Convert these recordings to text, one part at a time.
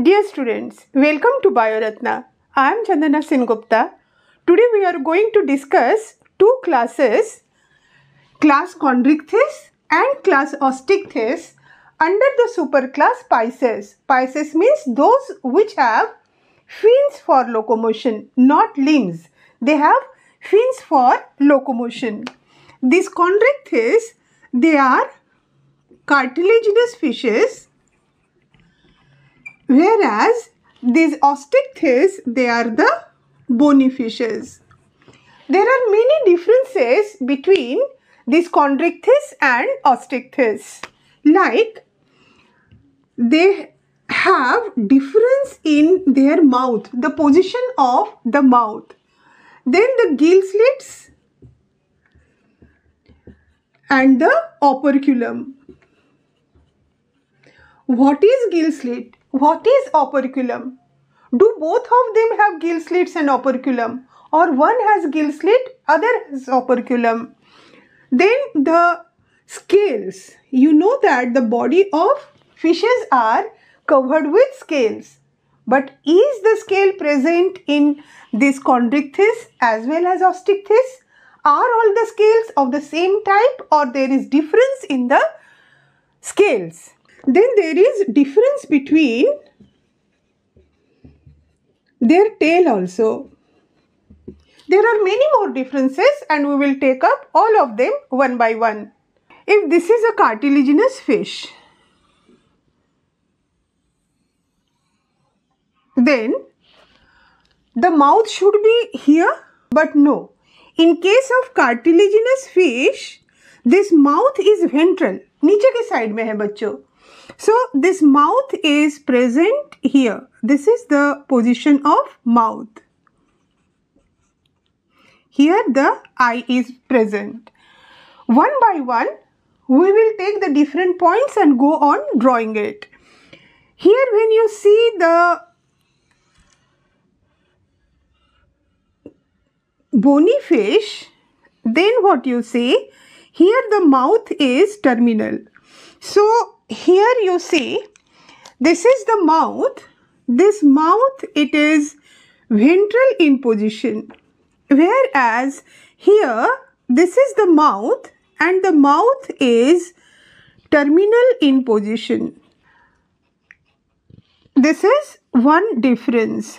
Dear students, welcome to Bioratna. I am Chandana Sengupta. Today we are going to discuss two classes, class Chondrichthyes and class Osteichthyes under the superclass Pisces. Pisces means those which have fins for locomotion, not limbs. They have fins for locomotion. These Chondrichthyes, they are cartilaginous fishes whereas these osteichthyes they are the bony fishes. There are many differences between these chondrichthyes and osteichthyes like they have difference in their mouth, the position of the mouth. Then the gill slits and the operculum. What is gill slit? What is operculum? Do both of them have gill slits and operculum? Or one has gill slit, other has operculum? Then the scales. You know that the body of fishes are covered with scales. But is the scale present in this chondrichthyes as well as osteichthyes? Are all the scales of the same type or there is difference in the scales? Then there is difference between their tail also. There are many more differences and we will take up all of them one by one. If this is a cartilaginous fish, then the mouth should be here but no. In case of cartilaginous fish, this mouth is ventral. नीचे के side में है बच्चों so this mouth is present here. This is the position of mouth. Here the eye is present. One by one, we will take the different points and go on drawing it. Here when you see the bony fish, then what you see, here the mouth is terminal. So here you see this is the mouth. This mouth it is ventral in position whereas here this is the mouth and the mouth is terminal in position this is one difference.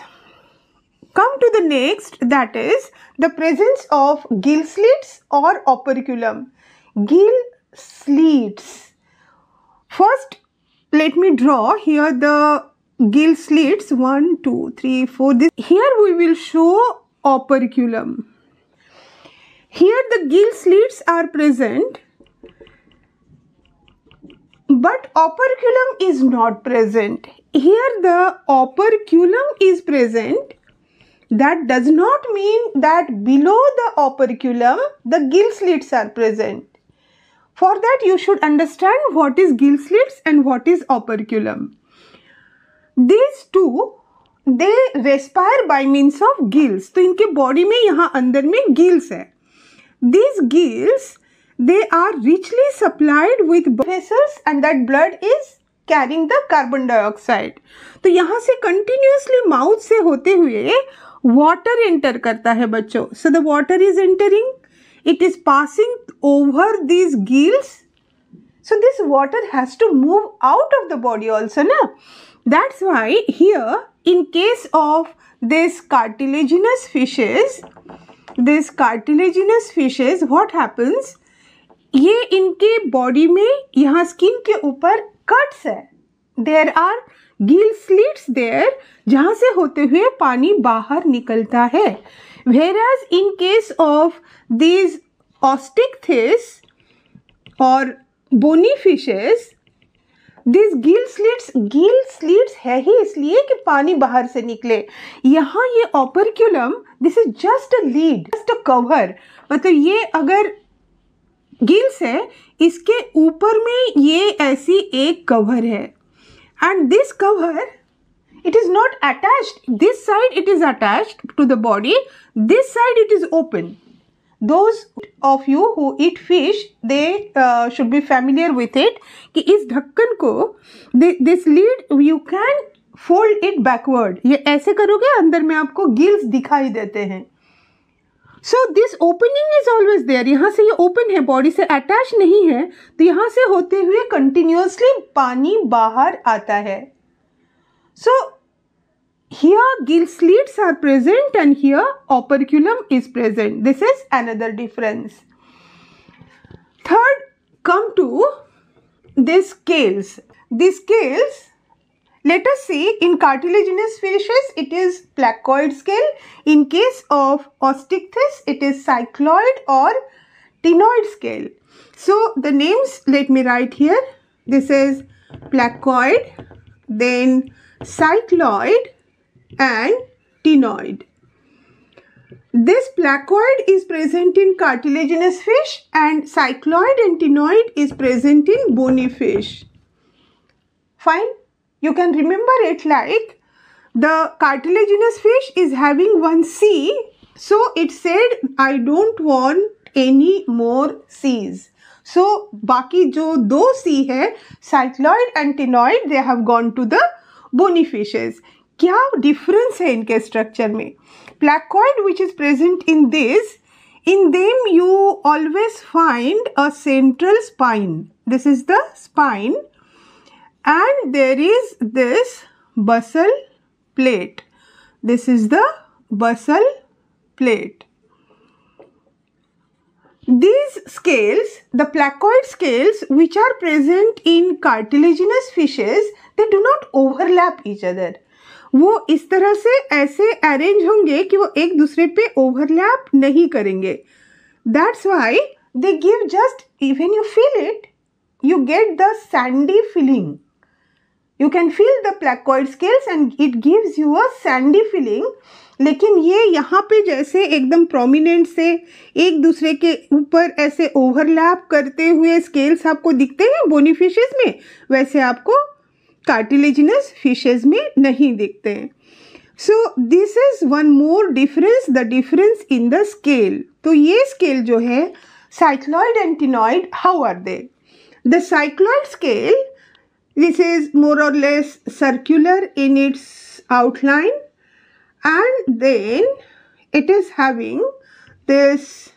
Come to the next that is the presence of gill slits or operculum. Gill slits First, let me draw here the gill slits 1, 2, 3, 4. This, here we will show operculum. Here the gill slits are present but operculum is not present. Here the operculum is present. That does not mean that below the operculum the gill slits are present. For that, you should understand what is gill slits and what is operculum. These two they respire by means of gills तो इनके body में यहाँ अंदर में gills है। These gills they are richly supplied with vessels and that blood is carrying the carbon dioxide तो यहाँ से कंटिन्यूसली माउथ से होते हुए वाटर एंटर करता है बच्चों। So the water is entering it is passing over these gills. So this water has to move out of the body also. Na? That's why here in case of this cartilaginous fishes, this cartilaginous fishes, what happens? ये इनके body में यहाँ skin के ऊपर cuts है there are gill slits there जहाँ से होते हुए पानी बाहर निकलता है whereas in case of these osteichthyes or bony fishes this gill slits gill slits है ही इसलिए कि पानी बाहर से निकले। यहाँ ये operculum this is just a lid just a cover मतलब ये अगर गिल्स है, इसके ऊपर में ये ऐसी एक कवर है। And this cover it is not attached this side it is attached to the body this side it is open those of you who eat fish they uh, should be familiar with it कि इस ढक्कन को this lid you can fold it backward ये ऐसे करोगे अंदर में आपको गिल्स दिखाई देते हैं so this opening is always there यहाँ से ये ओपन है बॉडी से अटैच नहीं है तो यहाँ से होते हुए कंटिन्यूसली पानी बाहर आता है So here gill slits are present and here operculum is present. This is another difference. Third, come to the scales. The scales, let us see, in cartilaginous fishes, it is placoid scale. In case of osteichthyes, it is cycloid or ctenoid scale. So the names, let me write here. This is placoid, then cycloid and ctenoid. This placoid is present in cartilaginous fish and cycloid and ctenoid is present in bony fish. Fine. You can remember it like the cartilaginous fish is having one C. So it said, I don't want any more C's. So baki jo do C hai, cycloid and tenoid they have gone to the bony fishes. क्या difference है इनके structure में placoid which is present in this in them you always find a central spine this is the spine and there is this basal plate. This is the basal plate. These scales, the placoid scales which are present in cartilaginous fishes, they do not overlap each other. वो इस तरह से ऐसे arrange होंगे कि वो एक दूसरे पे ओवरलैप नहीं करेंगे। That's why they give just even you feel it you get the sandy feeling you can feel the placoid scales and it gives you a sandy feeling लेकिन ये यहाँ पे जैसे एकदम प्रोमिनेंट से एक दूसरे के ऊपर ऐसे ओवरलैप करते हुए स्केल्स आपको दिखते हैं बोनी फिशेज में, वैसे आपको कार्टिलेजिनस फिशेज में नहीं दिखते हैं। So this is one more difference the difference in the scale तो ये स्केल जो है cycloid and how are they the cycloid scale This is more or less circular in its outline. And then it is having this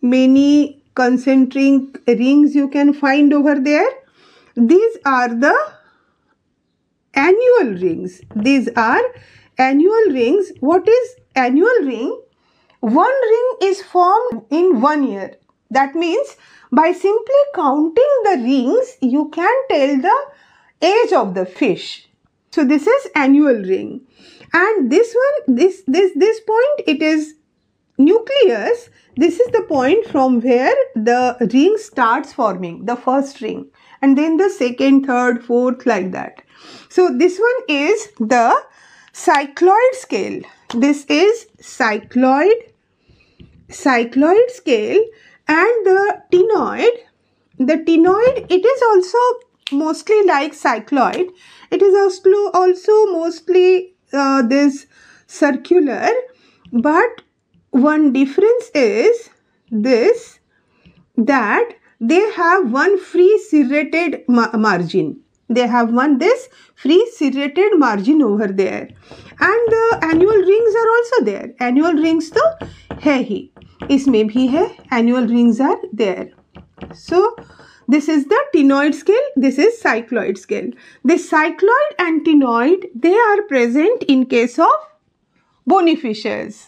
many concentric rings you can find over there. These are the annual rings. These are annual rings. What is annual ring? One ring is formed in one year. That means by simply counting the rings, you can tell the age of the fish. So this is annual ring. And this one, this, this, this point, it is nucleus. This is the point from where the ring starts forming, the first ring. And then the second, third, fourth, like that. So this one is the cycloid scale. This is cycloid, cycloid scale and the ctenoid the ctenoid it is also mostly like cycloid it is also also mostly uh, this circular but one difference is this that they have one free serrated ma margin they have one this free serrated margin over there and the annual rings are also there annual rings तो है ही इसमें भी है annual rings are there so this is the ctenoid scale, this is cycloid scale. The cycloid and ctenoid, they are present in case of bony fishes.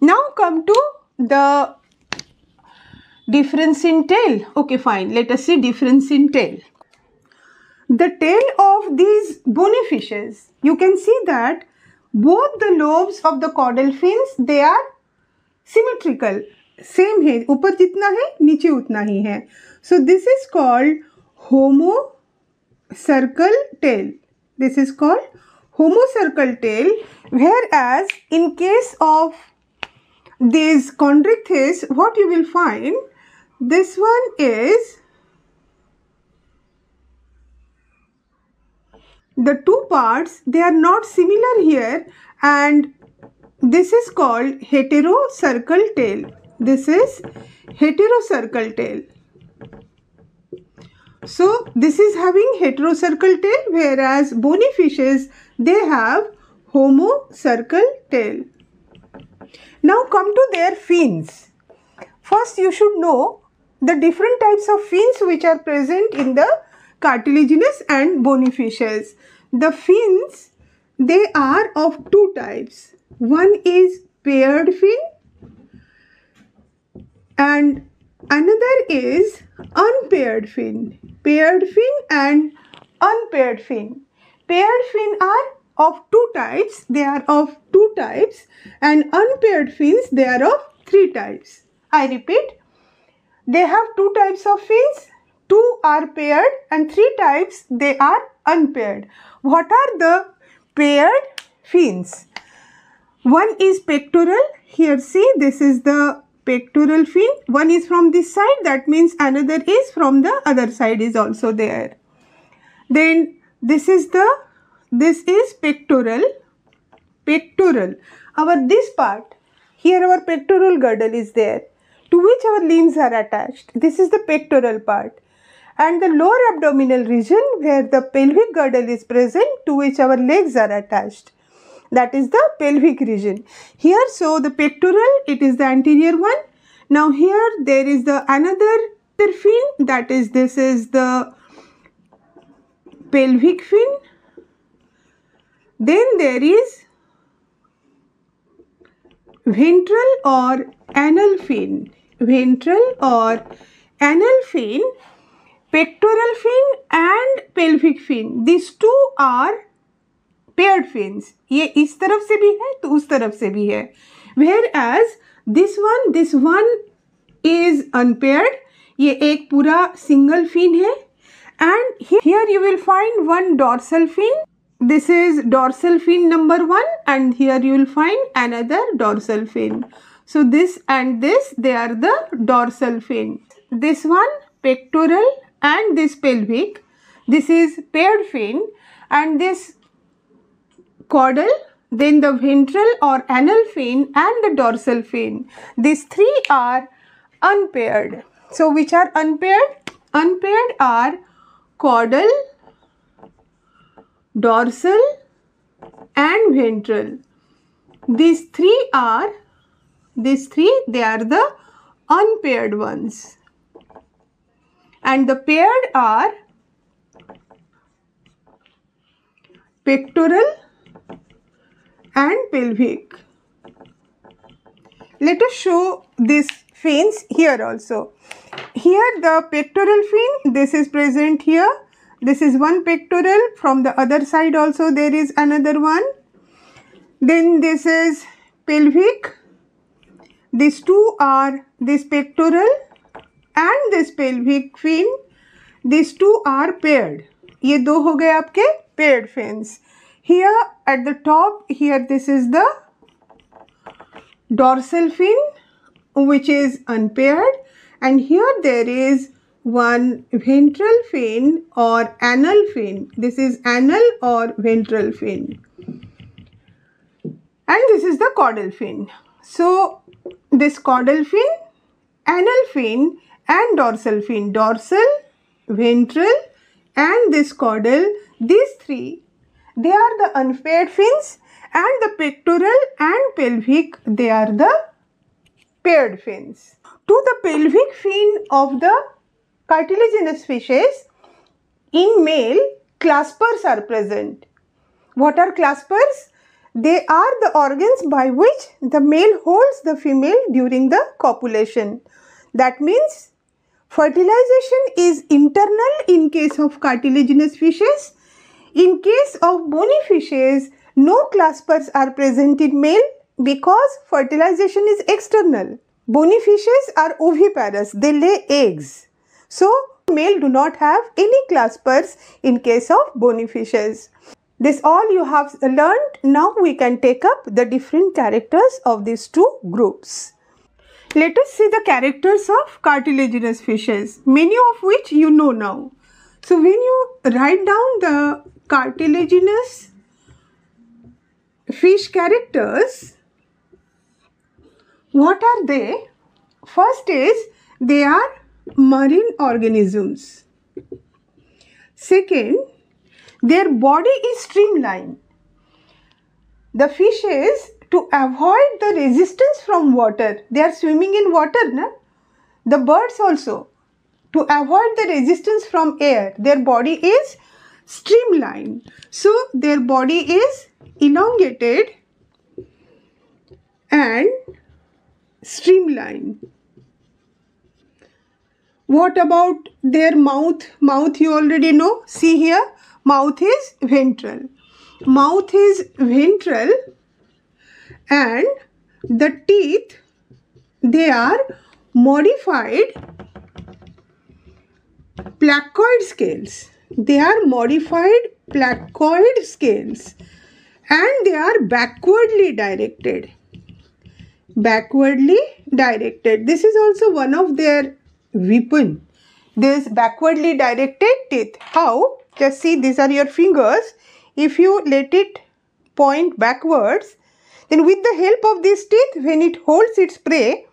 Now come to the difference in tail. Okay, fine. Let us see difference in tail. The tail of these bony fishes, you can see that both the lobes of the caudal fins, they are symmetrical. Same here. ऊपर jitna hai, niche utna hi hai. So this is called homo circle tail. This is called homo circle tail whereas in case of these chondrichthyes what you will find this one is the two parts they are not similar here and this is called hetero circle tail this is heterocercal tail so this is having heterocercal tail whereas bony fishes they have homocercal tail. Now come to their fins. First you should know the different types of fins which are present in the cartilaginous and bony fishes. The fins they are of two types. One is paired fin and another is unpaired fin. Paired fin and unpaired fin. Paired fin are of two types. They are of two types and unpaired fins they are of three types. I repeat, they have two types of fins. Two are paired and three types they are unpaired. What are the paired fins? One is pectoral. Here see this is the pectoral fin. One is from this side. That means another is from the other side is also there. Then this is the this is pectoral pectoral. Our this part here our pectoral girdle is there to which our limbs are attached. This is the pectoral part. And the lower abdominal region where the pelvic girdle is present to which our legs are attached that is the pelvic region. Here so the pectoral it is the anterior one. Now here there is the another fin that is this is the pelvic fin. Then there is ventral or anal fin. Ventral or anal fin pectoral fin and pelvic fin. These two are pair fins ये इस तरफ़ से भी है तो उस तरफ़ से भी है। Whereas this one this one is unpaired ये एक पूरा सिंगल फिन है। And here you will find one dorsal fin this is dorsal fin number one and here you will find another dorsal fin so this and this they are the dorsal fin this one pectoral and this pelvic this is pair fin and this caudal then the ventral or anal fin and the dorsal fin. These three are unpaired. So which are unpaired? Unpaired are caudal, dorsal and ventral. These three are, these three they are the unpaired ones. And the paired are pectoral, and pelvic. Let us show these fins here also. Here the pectoral fin, this is present here. This is one pectoral. From the other side also there is another one. Then this is pelvic. These two are this pectoral and this pelvic fin. These two are paired. ये दो हो गए आपके paired fins. Here at the top, here this is the dorsal fin which is unpaired and here there is one ventral fin or anal fin. This is anal or ventral fin. And this is the caudal fin. So this caudal fin, anal fin and dorsal fin. Dorsal, ventral and this caudal, these three they are the unpaired fins and the pectoral and pelvic they are the paired fins. To the pelvic fin of the cartilaginous fishes in male claspers are present. What are claspers? They are the organs by which the male holds the female during the copulation. That means fertilization is internal in case of cartilaginous fishes in case of bony fishes, no claspers are present in male because fertilization is external. Bony fishes are oviparous, they lay eggs. So, male do not have any claspers in case of bony fishes. This all you have learned. Now we can take up the different characters of these two groups. Let us see the characters of cartilaginous fishes, many of which you know now. So when you write down the cartilaginous fish characters, what are they? First is they are marine organisms. Second, their body is streamlined. The fishes, to avoid the resistance from water, they are swimming in water, na? The birds also, to avoid the resistance from air, their body is streamlined. So, their body is elongated and streamlined. What about their mouth? Mouth you already know. See here, mouth is ventral. Mouth is ventral and the teeth they are modified placoid scales. They are modified placoid scales and they are backwardly directed. Backwardly directed. This is also one of their weapon. This backwardly directed teeth. How? Just see these are your fingers. If you let it point backwards, then with the help of this teeth, when it holds its prey,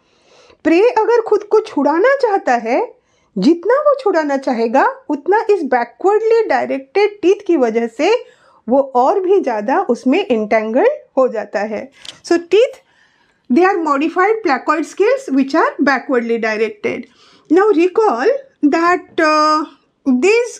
prey अगर खुद को छुड़ाना चाहता है जितना वो छुड़ाना चाहेगा, उतना इस बैकवर्डली डायरेक्टेड टीथ की वजह से वो और भी ज़्यादा उसमें इंटेंगल हो जाता है। So teeth they are modified placoid scales which are backwardly directed now recall that this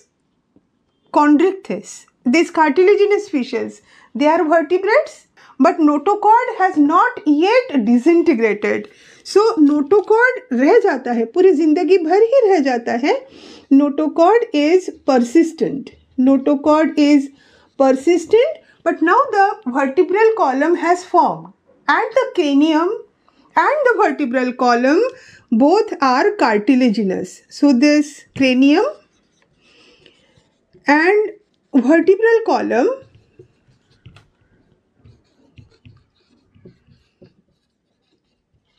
chondrichthyes this cartilaginous fishes they are vertebrates but notochord has not yet disintegrated so notochord रह जाता है, पूरी ज़िंदगी भर ही रह जाता है। Notochord is persistent notochord is persistent but now the vertebral column has form and the cranium and the vertebral column both are cartilaginous so this cranium and vertebral column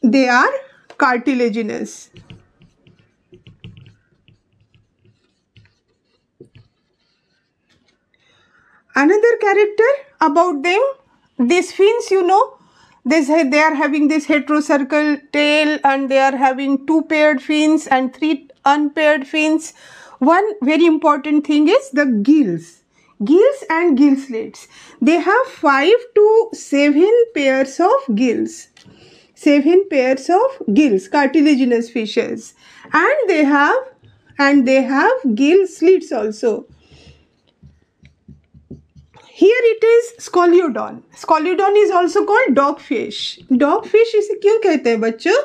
they are cartilaginous. Another character about them, these fins you know this they are having this heterocercal tail and they are having two paired fins and three unpaired fins. One very important thing is the gills gills and gill slits they have five to seven pairs of gills seven pairs of gills cartilaginous fishes and they have and they have gill slits also here it is scoliodon. Scoliodon is also called dogfish. Dogfish इसे क्यों कहते हैं बच्चों?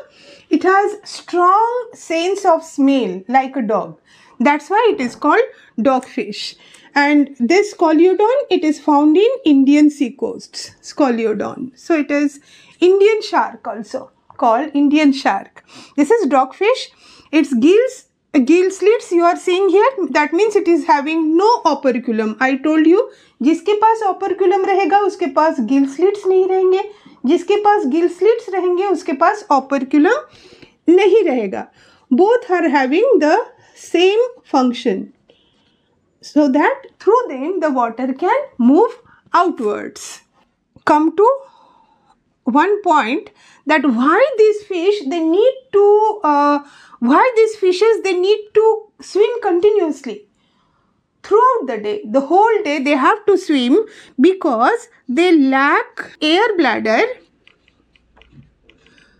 It has strong sense of smell like a dog. That's why it is called dogfish. And this scoliodon, it is found in Indian sea coasts. Scoliodon. So it is Indian shark also called Indian shark. This is dogfish. Its gills gill slits you are seeing here that means it is having no operculum i told you जिसके पास operculum रहेगा उसके पास gill slits नहीं रहेंगे जिसके पास gill slits रहेंगे उसके पास operculum नहीं रहेगा both are having the same function so that through them the water can move outwards come to one point that why these fish they need to uh, why these fishes they need to swim continuously throughout the day. The whole day they have to swim because they lack air bladder.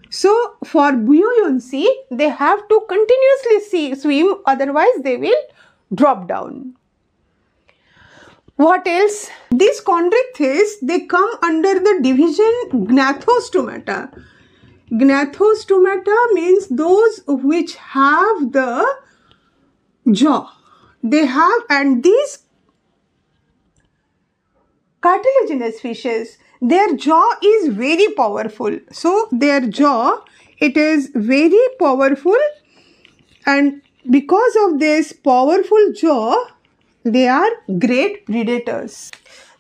So for buoyancy, they have to continuously see, swim otherwise they will drop down. What else? These chondrichthyes, they come under the division gnathostomata. Gnathostomata means those which have the jaw they have and these cartilaginous fishes their jaw is very powerful so their jaw it is very powerful and because of this powerful jaw they are great predators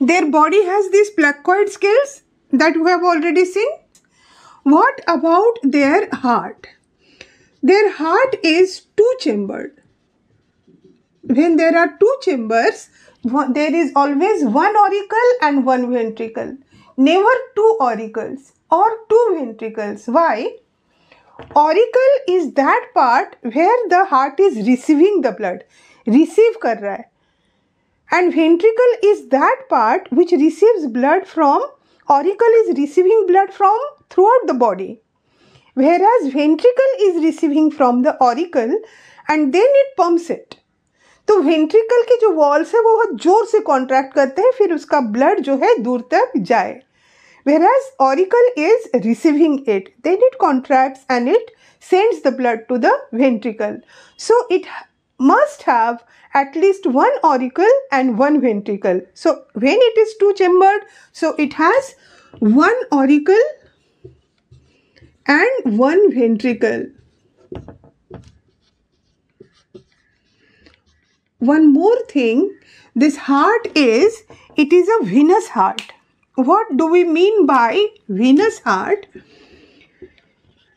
their body has these placoid scales that we have already seen what about their heart their heart is two chambered when there are two chambers, there is always one auricle and one ventricle. Never two auricles or two ventricles. Why? Auricle is that part where the heart is receiving the blood. Receive कर रहा है and ventricle is that part which receives blood from auricle is receiving blood from throughout the body whereas ventricle is receiving from the auricle and then it pumps it तो ventricle के जो walls है वो बहुत जोर से contract करते हैं फिर उसका ब्लड जो है दूर तक जाए whereas auricle is receiving it then it contracts and it sends the blood to the ventricle so it must have at least one auricle and one ventricle. So when it is two chambered, so it has one auricle and one ventricle. One more thing, this heart is, it is a venous heart. What do we mean by venous heart?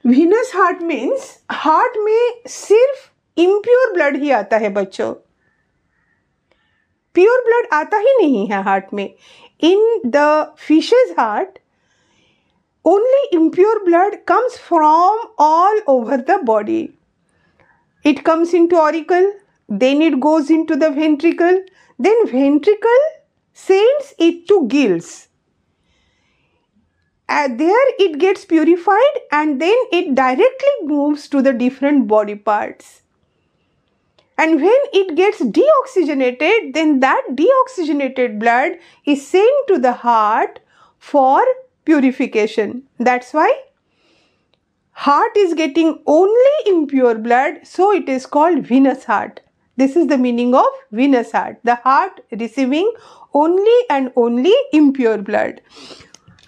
Venous heart means heart में सिर्फ़ impure blood ही आता है बच्चों pure blood आता ही नहीं है heart में in the fishes heart only impure blood comes from all over the body it comes in to auricle then it goes in to the ventricle then ventricle sends it to gills and there it gets purified and then it directly moves to the different body parts and when it gets deoxygenated then that deoxygenated blood is sent to the heart for purification. That's why heart is getting only impure blood so it is called venous heart. This is the meaning of venous heart the heart receiving only and only impure blood.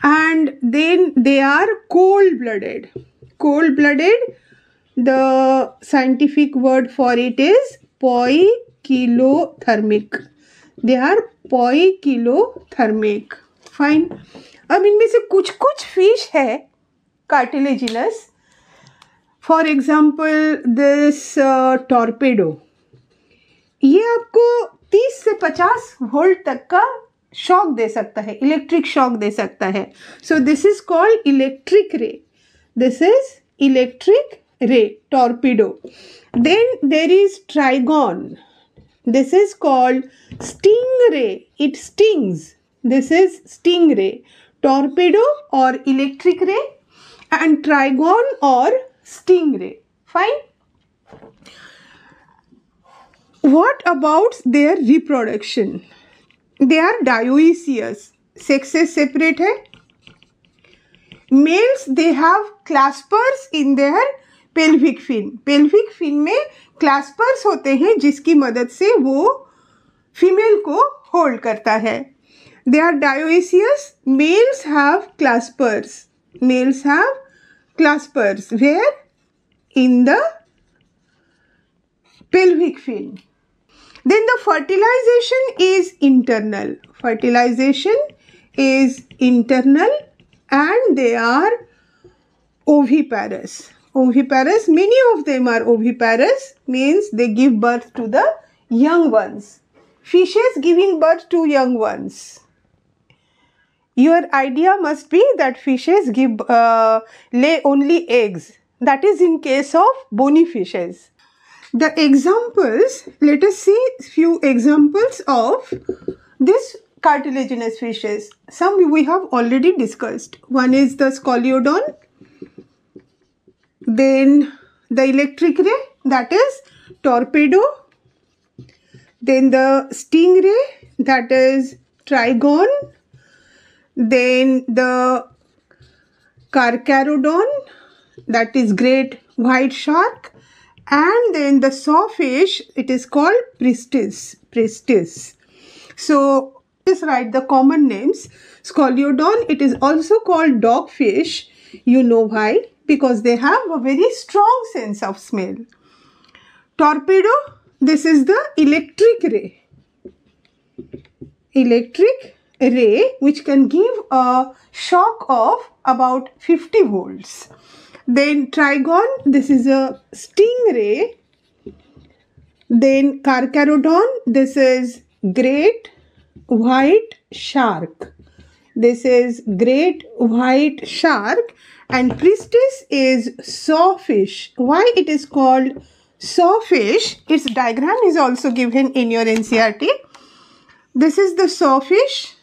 And then they are cold blooded cold blooded the scientific word for it is poikilothermic. They are poikilothermic. Fine. अब इनमें से कुछ कुछ fish है cartilaginous for example this torpedo ये आपको 30 से 50 volt तक का शॉक दे सकता है इलेक्ट्रिक शॉक दे सकता है so this is called electric ray this is electric ray, torpedo. Then there is trygon. This is called stingray. It stings. This is stingray. Torpedo or electric ray and trygon or stingray. Fine. What about their reproduction? They are dioecious. Sexes separate hai. Males, they have claspers in their pelvic fin pelvic fin में claspers होते हैं जिसकी मदद से वो female को hold करता है. They are dioecious males have claspers males have claspers where in the pelvic fin then the fertilization is internal fertilization is internal and they are oviparous oviparous many of them are oviparous means they give birth to the young ones. Fishes giving birth to young ones. Your idea must be that fishes give uh, lay only eggs. That is in case of bony fishes. The examples let us see few examples of this cartilaginous fishes. Some we have already discussed. One is the scoliodon then the electric ray that is torpedo. Then the stingray that is trygon. Then the carcharodon that is great white shark. And then the sawfish it is called pristis pristis. So just write the common names. Scoliodon it is also called dogfish. You know why because they have a very strong sense of smell. Torpedo, this is the electric ray. Electric ray which can give a shock of about 50 volts. Then trygon, this is a sting ray. Then carcharodon, this is great white shark. This is great white shark and pristis is sawfish. Why it is called sawfish? Its diagram is also given in your NCERT. This is the sawfish.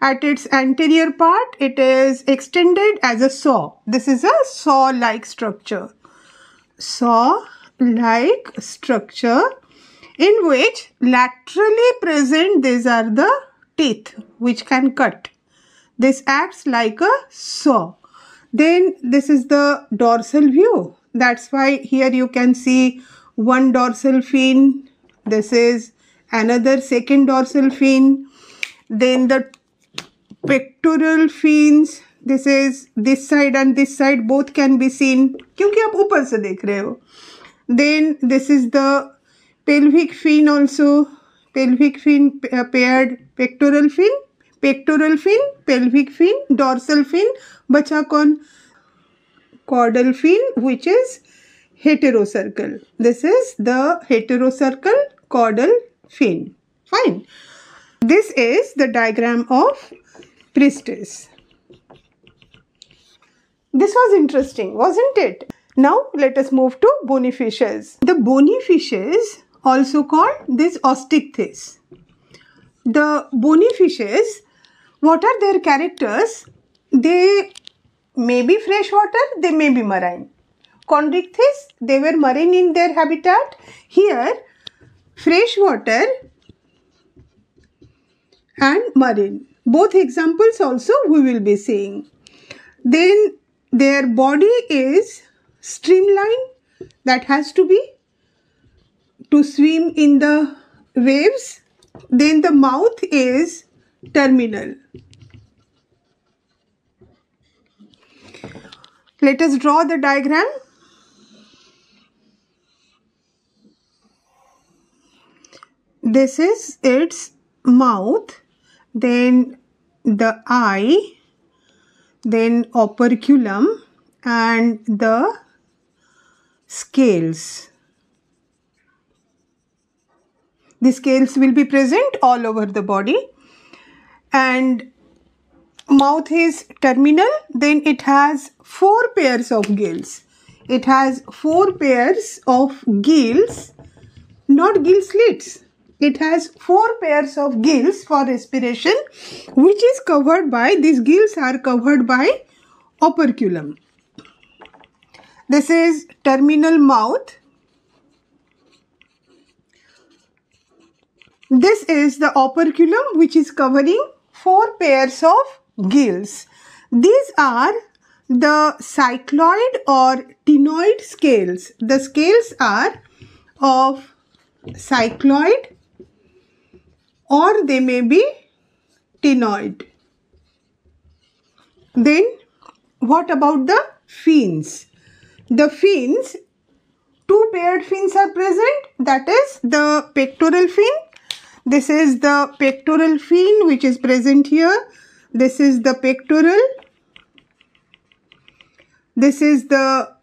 At its anterior part, it is extended as a saw. This is a saw-like structure. Saw-like structure in which laterally present these are the teeth which can cut. This acts like a saw. Then this is the dorsal view. That's why here you can see one dorsal fin. This is another second dorsal fin. Then the pectoral fins. This is this side and this side both can be seen क्योंकि आप ऊपर से देख रहे हो. Then this is the pelvic fin also. Pelvic fin uh, paired pectoral fin pectoral fin, pelvic fin, dorsal fin, bacha kon caudal fin which is heterocercal. This is the heterocercal caudal fin. Fine. This is the diagram of Pristis. This was interesting, wasn't it? Now let us move to bony fishes. The bony fishes, also called this osteichthyes. The bony fishes what are their characters? They may be freshwater, they may be marine. Chondrichthyes, they were marine in their habitat. Here, freshwater and marine. Both examples also we will be seeing. Then their body is streamlined that has to be to swim in the waves. Then the mouth is terminal. Let us draw the diagram. This is its mouth, then the eye, then operculum and the scales. The scales will be present all over the body and mouth is terminal then it has four pairs of gills. It has four pairs of gills not gill slits. It has four pairs of gills for respiration which is covered by these gills are covered by operculum. This is terminal mouth. This is the operculum which is covering four pairs of gills. These are the cycloid or ctenoid scales. The scales are of cycloid or they may be ctenoid. Then what about the fins? The fins, two paired fins are present that is the pectoral fin this is the pectoral fin which is present here. This is the pectoral. This is the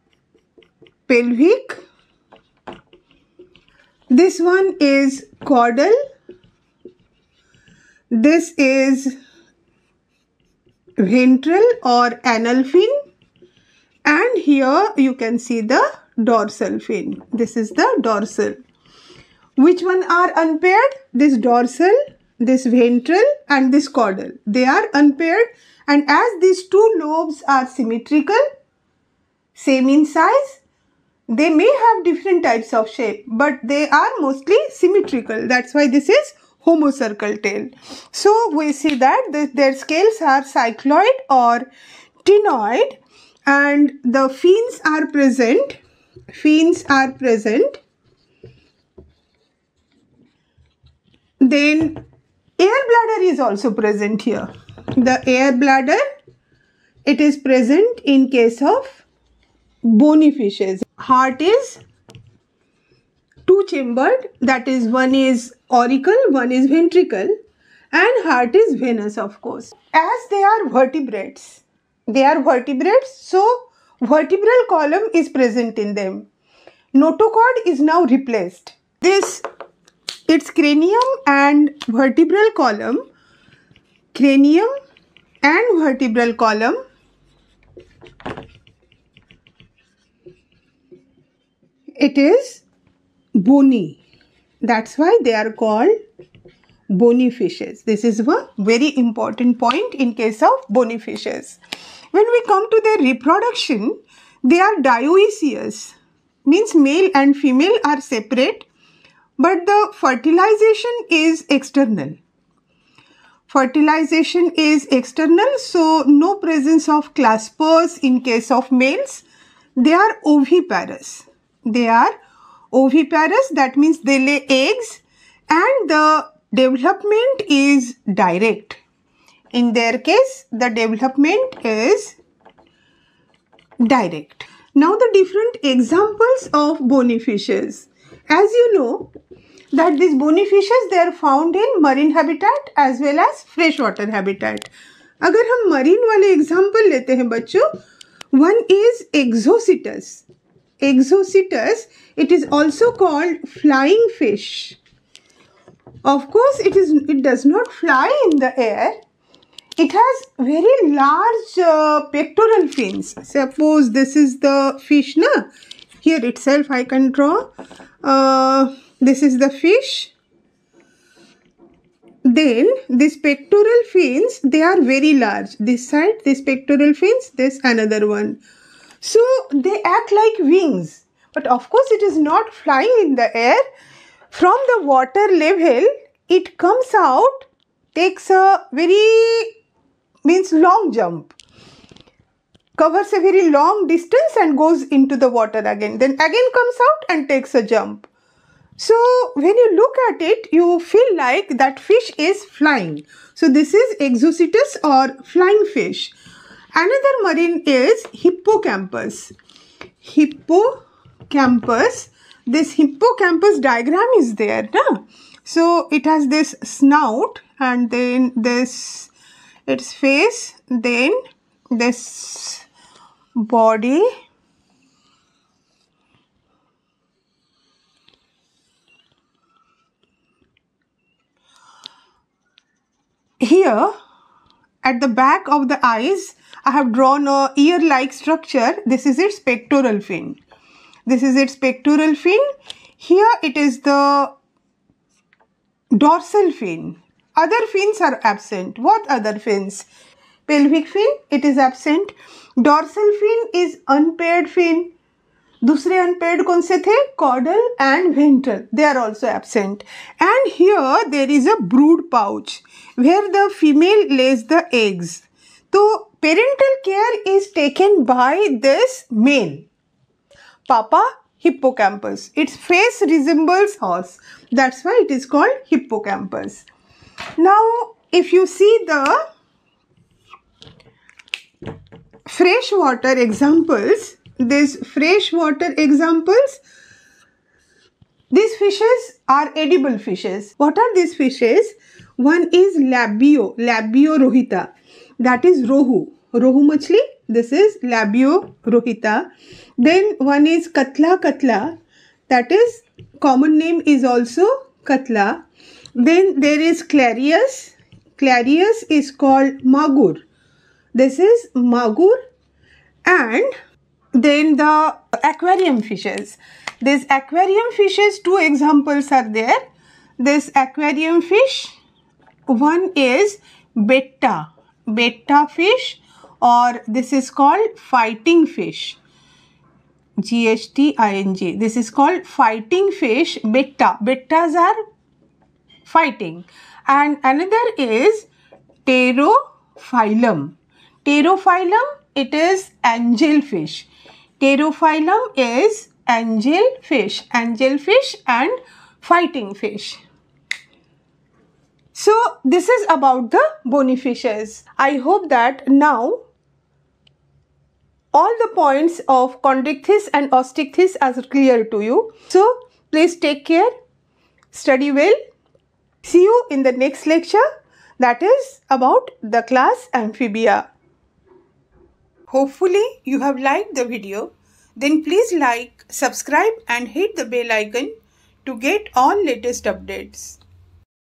pelvic. This one is caudal. This is ventral or anal fin. And here you can see the dorsal fin. This is the dorsal. Which one are unpaired? This dorsal, this ventral and this caudal. They are unpaired and as these two lobes are symmetrical, same in size, they may have different types of shape but they are mostly symmetrical. That's why this is homocercal tail. So we see that the, their scales are cycloid or ctenoid and the fins are present. Fins are present Then air bladder is also present here. The air bladder, it is present in case of bony fishes. Heart is two chambered that is one is auricle, one is ventricle and heart is venous of course. As they are vertebrates, they are vertebrates so vertebral column is present in them. Notochord is now replaced. This its cranium and vertebral column cranium and vertebral column it is bony that's why they are called bony fishes. This is a very important point in case of bony fishes. When we come to their reproduction, they are dioecious, means male and female are separate, but the fertilization is external. Fertilization is external, so no presence of claspers in case of males. They are oviparous. They are oviparous, that means they lay eggs and the development is direct. In their case, the development is direct. Now the different examples of bony fishes. As you know, that these bony fishes they are found in marine habitat as well as freshwater habitat. अगर हम marine वाले example, लेते हैं बच्चों Exocoetus, it is also called flying fish. of course it is it does not fly in the air. It has very large uh, pectoral fins. Suppose this is the fish na? Here itself i can draw. Uh, this is the fish. Then these pectoral fins they are very large. This side this pectoral fins this another one. So they act like wings. But of course it is not flying in the air. From the water level it comes out takes a very means long jump. Covers a very long distance and goes into the water again. Then again comes out and takes a jump so when you look at it, you feel like that fish is flying. So this is exocoetus or flying fish. Another marine is hippocampus. Hippocampus. This hippocampus diagram is there. Na? So it has this snout and then this its face, then this body here at the back of the eyes I have drawn a ear-like structure. This is its pectoral fin. This is its pectoral fin. Here it is the dorsal fin. Other fins are absent. What other fins? Pelvic fin, it is absent. Dorsal fin is unpaired fin. दूसरे unpaired कौन से थे? Caudal and ventral they are also absent and here there is a brood pouch where the female lays the eggs तो parental care is taken by this male papa hippo hippocampus its face resembles horse that's why it is called hippo hippocampus now if you see the fresh water examples these freshwater examples these fishes are edible fishes. What are these fishes? One is labeo labeo rohita. That is rohu. Rohu machli this is labeo rohita. Then one is katla katla. That is common name is also katla. Then there is clarias. Clarias is called magur. This is magur. And then the aquarium fishes. These aquarium fishes, two examples are there. This aquarium fish, one is betta, betta fish or this is called fighting fish. G-H-T-I-N-G. This is called fighting fish, betta. Bettas are fighting. And another is pterophyllum. Pterophyllum, it is angelfish. Pterophyllum is angelfish, angelfish and fighting fish. So this is about the bony fishes. I hope that now all the points of chondrichthyes and osteichthyes are clear to you. So please take care, study well. See you in the next lecture that is about the class amphibia. Hopefully you have liked the video. Then please like, subscribe and hit the bell icon to get all latest updates.